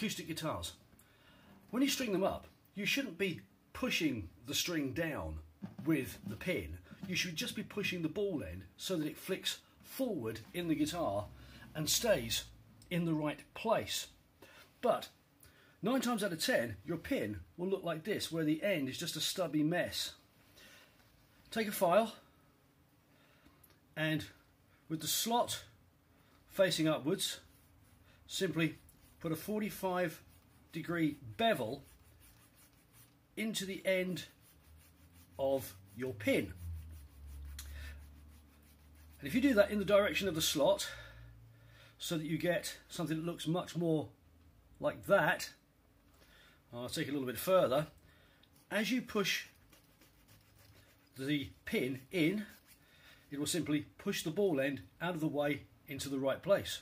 acoustic guitars. When you string them up, you shouldn't be pushing the string down with the pin. You should just be pushing the ball end so that it flicks forward in the guitar and stays in the right place. But nine times out of ten, your pin will look like this, where the end is just a stubby mess. Take a file and with the slot facing upwards, simply put a 45 degree bevel into the end of your pin. And if you do that in the direction of the slot, so that you get something that looks much more like that, I'll take a little bit further, as you push the pin in, it will simply push the ball end out of the way into the right place.